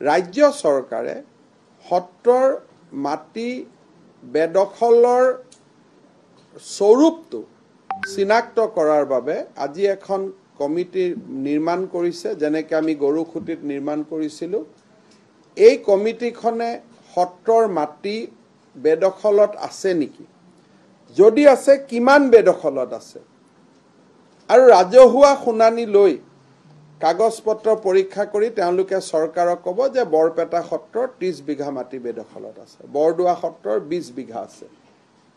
ৰাজ্য চৰকাৰে সত্ৰৰ মাটি বেদখলৰ স্বৰূপটো চিনাক্ত কৰাৰ বাবে আজি এখন কমিটি নিৰ্মাণ কৰিছে যেনেকৈ আমি গৰুখুটিত নিৰ্মাণ কৰিছিলোঁ। এই কমিটিখনে সত্ৰৰ মাটি বেদখলত আছে নেকি? যদি আছে কিমান বেদখলত আছে? আৰু ৰাজহুৱা শুনানি লৈ কাগজ পত্ৰ পৰীক্ষা কৰি তেওঁলোকে চৰকাৰক ক'ব যে বৰপেটা সত্ৰৰ ত্ৰিছ বিঘা মাটি বেদখলত আছে। বৰদোৱা সত্ৰৰ বিছ বিঘা আছে।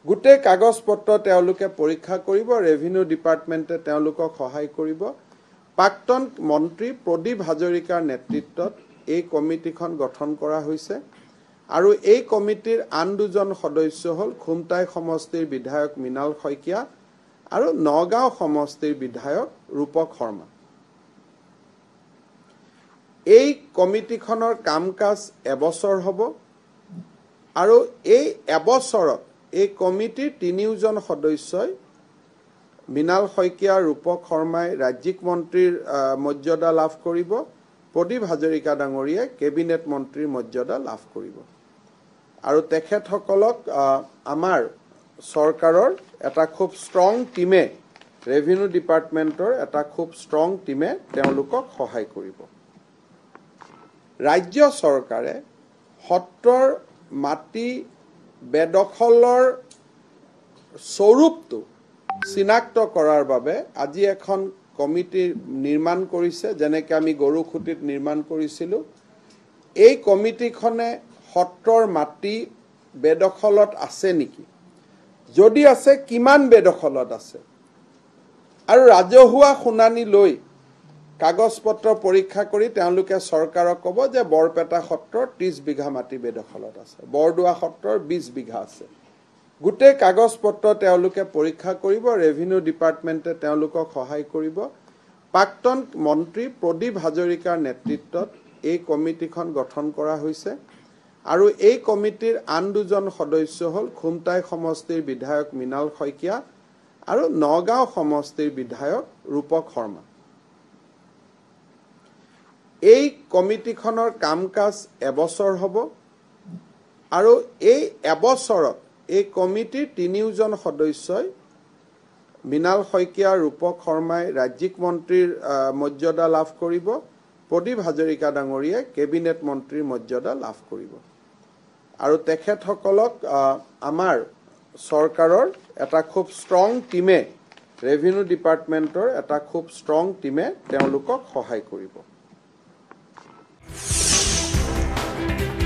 গোটেই কাগজ পত্ৰ তেওঁলোকে পৰীক্ষা কৰিব ৰেভিনিউ ডিপাৰ্টমেণ্টে তেওঁলোকক সহায় কৰিব। প্ৰাক্তন মন্ত্ৰী প্ৰদীপ হাজৰিকাৰ নেতৃত্বত এই কমিটিখন গঠন কৰা হৈছে আৰু এই কমিটিৰ আন দুজন সদস্য হ'ল খুমটাই সমষ্টিৰ বিধায়ক মৃণাল শইকীয়া আৰু নগাঁও সমষ্টিৰ বিধায়ক ৰূপক শৰ্মা এই কমিটিখনৰ কাম কাজ এবছৰ হ'ব। আৰু এই এবছৰত এই কমিটিৰ তিনিওজন সদস্যই মৃণাল শইকীয়া ৰূপক শৰ্মাই ৰাজ্যিক মন্ত্ৰীৰ মৰ্যাদা লাভ কৰিব। প্ৰদীপ হাজৰিকা ডাঙৰীয়াই কেবিনেট মন্ত্ৰীৰ মৰ্যাদা লাভ কৰিব। আৰু তেখেতসকলক আমাৰ চৰকাৰৰ এটা খুব ষ্ট্ৰং টীমে ৰেভিনিউ ডিপাৰ্টমেণ্টৰ এটা খুব ষ্ট্ৰং টীমে তেওঁলোকক সহায় কৰিব। ৰাজ্য চৰকাৰে সত্ৰৰ মাটি বেদখলৰ স্বৰূপটো চিনাক্ত কৰাৰ বাবে আজি এখন কমিটি নিৰ্মাণ কৰিছে যেনেকৈ আমি গৰুখুটিত নিৰ্মাণ কৰিছিলোঁ। এই কমিটিখনে সত্ৰৰ মাটি বেদখলত আছে নেকি? যদি আছে কিমান বেদখলত আছে? আৰু ৰাজহুৱা শুনানি লৈ কাগজ পত্ৰ পৰীক্ষা কৰি তেওঁলোকে চৰকাৰক ক'ব যে বৰপেটা সত্ৰৰ ত্ৰিছ বিঘা মাটি বেদখলত আছে। বৰদোৱা সত্ৰৰ বিছ বিঘা আছে। গোটেই কাগজ পত্ৰ তেওঁলোকে পৰীক্ষা কৰিব ৰেভিনিউ ডিপাৰ্টমেণ্টে তেওঁলোকক সহায় কৰিব। প্ৰাক্তন মন্ত্ৰী প্ৰদীপ হাজৰিকাৰ নেতৃত্বত এই কমিটিখন গঠন কৰা হৈছে আৰু এই কমিটিৰ আন দুজন সদস্য হ'ল খুমটাই সমষ্টিৰ বিধায়ক মৃণাল শইকীয়া আৰু নগাঁও সমষ্টিৰ বিধায়ক ৰূপক শৰ্মা। এই কমিটিখনৰ কাম কাজ এবছৰ হ'ব আৰু এই এবছৰত এই কমিটিৰ তিনিওজন সদস্যই মৃণাল শইকীয়া ৰূপক শৰ্মাই ৰাজ্যিক মন্ত্ৰীৰ মৰ্যাদা লাভ কৰিব। প্ৰদীপ হাজৰিকা ডাঙৰীয়াই কেবিনেট মন্ত্ৰীৰ মৰ্যাদা লাভ কৰিব। আৰু তেখেতসকলক আমাৰ চৰকাৰৰ এটা খুব ষ্ট্ৰং টীমে ৰেভিনিউ ডিপাৰ্টমেণ্টৰ এটা খুব ষ্ট্ৰং টীমে তেওঁলোকক সহায় কৰিব। thank you